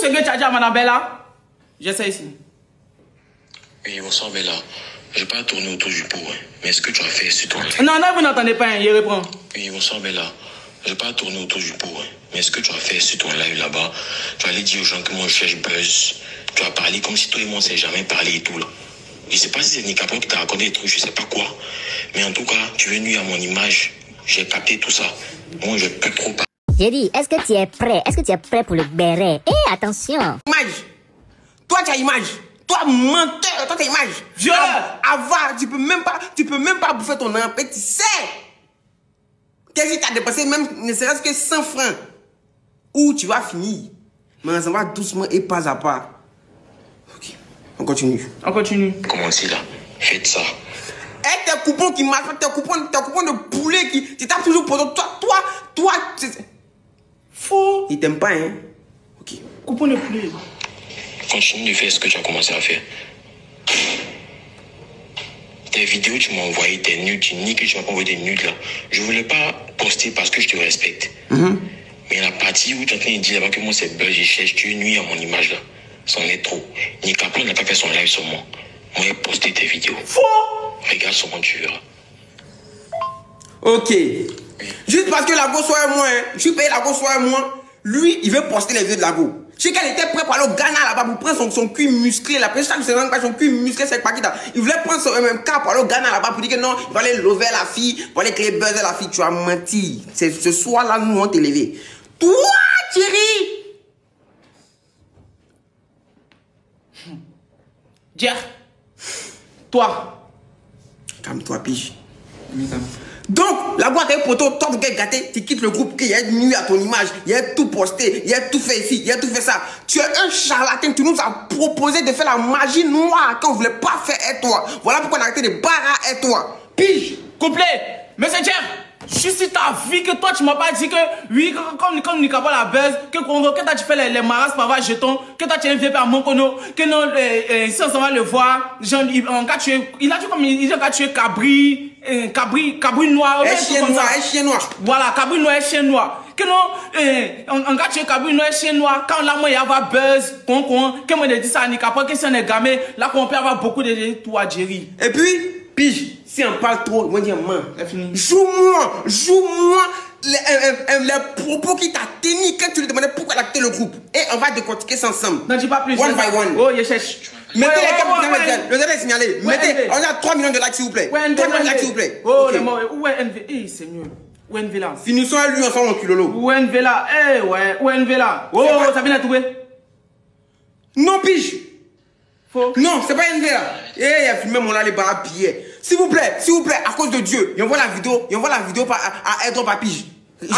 ce que tu as dit à Madame Bella, j'essaie ici. Oui, bonsoir Bella. Je vais pas tourner autour du pot, hein. mais ce que tu as fait ton live. Non, non, vous n'entendez pas, hein, il répond. Oui, bonsoir Bella. Je vais pas tourner autour du pot, hein. mais ce que tu as fait sur ton live là-bas, tu allais dire aux gens que moi je cherche buzz. Tu as parlé comme si toi et moi on s'est jamais parlé et tout là. Je sais pas si c'est Nicapon qui t'a raconté des trucs, je sais pas quoi. Mais en tout cas, tu veux nuire à mon image. J'ai capté tout ça. Moi, je peux trop parler. J'ai dit, est-ce que tu es prêt? Est-ce que tu es prêt pour le béret? Eh, attention Image. Toi, tu as image. Toi, menteur, toi, tu as image. Violeur. Avoir, tu peux même pas, tu peux même pas bouffer ton empêche, tu sais. Qu'est-ce que tu as dépensé même, ne serait-ce que 100 francs. Où tu vas finir. Mais ça va doucement et pas à pas. Ok, on continue. On continue. Commencez là? Faites ça. Et tes coupons qui marchent, tes coupons, tes coupons de poulet qui, tu tapes toujours pour toi, toi, toi, Faux. il t'aime pas, hein. Ok. Coupons le poulet. Continue de faire ce que tu as commencé à faire. Tes vidéos, tu m'as envoyé, t'es nul, tu niques que tu m'as pas envoyé des nudes là. Je voulais pas poster parce que je te respecte. Mais la partie où tu es en train de dire là-bas que moi c'est buzz, je cherche, tu nuis à mon image là. C'en est trop. Nicapon n'a pas fait son live sur moi. Moi, j'ai posté tes vidéos. Faux. Regarde sur moi, tu verras. Ok. Juste parce que la go soit moi, hein. je suis payé la go soit moi. Lui, il veut poster les vidéos de la go. Je sais qu'elle était prête pour aller au Ghana là-bas pour prendre son, son cul musclé. La première chaque semaine, son cul musclé, c'est pas qui Il voulait prendre son même cas pour aller au Ghana là-bas pour dire que non, il va aller lever la fille, pour aller créer buzzer la fille. Tu as menti. C'est ce soir-là, nous, on t'a levé. Toi, Thierry! Jer. Toi. Calme-toi, pige. Donc, la boîte est poteau, toi, vous êtes gâté, tu quittes le groupe, il y a nuit à ton image, il y a tout posté, il y a tout fait ici, il y a tout fait ça. Tu es un charlatan, tu nous as proposé de faire la magie noire qu'on ne voulait pas faire et toi. Voilà pourquoi on a arrêté de barrer et toi. Pige Couplet. Monsieur Jer. Je suis ta vie que toi tu m'as pas dit que oui comme comme Nicabo la buzz que que tu fais les, les maras par avoir jeton que toi tu es vieux par Monkono que non euh, euh, si on s'en va le voir il, en cas tu es- il a comme il dit que tu es cabri euh, cabri cabri noir Un chien noir, un chien noir? Voilà, cabri noir et chien noir. Que non, eh, tu es cabri noir et chien noir, quand là, moi, il y avoir buzz, con, con, que moi, je dis ça à Nicapon, que si on est gamé, là, qu'on peut avoir beaucoup de tout à Jerry. Et puis, pige, si on parle trop, on va dire, man, C'est fini. joue-moi, joue-moi les, euh, euh, les propos qui t'a tenu quand tu lui demandais pourquoi il a quitté le groupe. Et on va décortiquer ça ensemble. N'en dis pas plus. One c'est by one. Oh, il cherche. Mettez les ouais. le est signalé. Mettez, on a 3 millions de likes s'il vous plaît. Ouais, 3 NV, millions de likes s'il vous plaît. Oh, le mot. Où est NV Eh, Seigneur. Où est NV là? Finissons à lui ensemble en culolo. Où est NV là? Eh, ouais. Où est NV là? Oh, ça vient de trouver. Non, pige. Faux. Non, c'est pas NV là. Eh, il a filmé mon là les barres billets. S'il vous plaît, s'il vous plaît, à cause de Dieu, il envoie la vidéo, il envoie la vidéo à, à Airdrop à pige. Je-